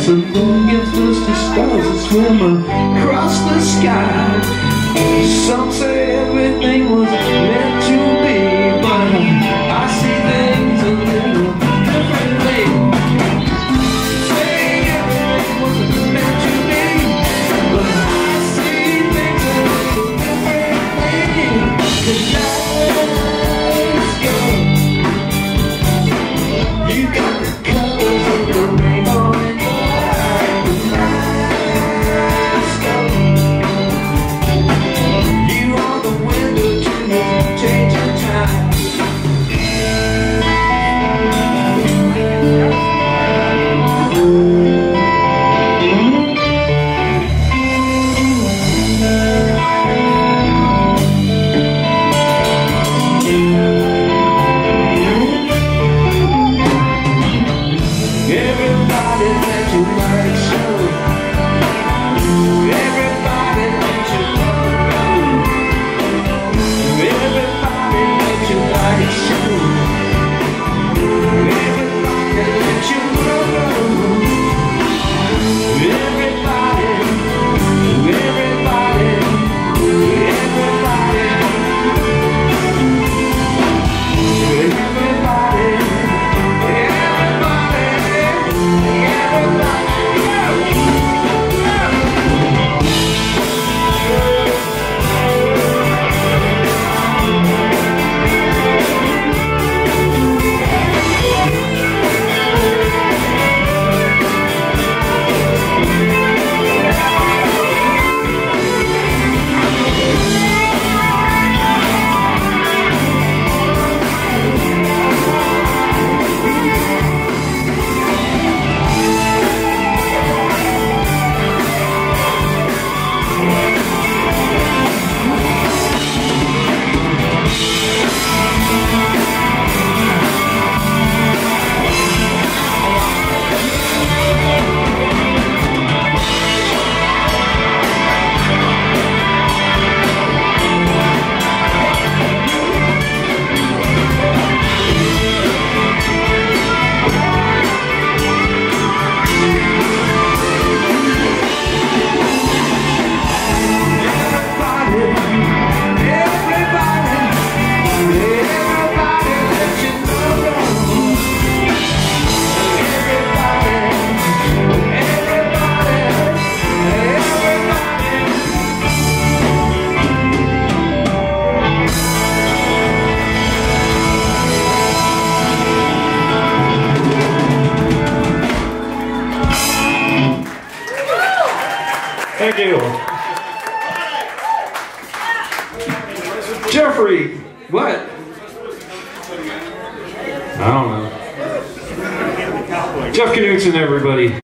曾共 Thank you. Jeffrey, what? I don't know. Jeff Knutson, everybody.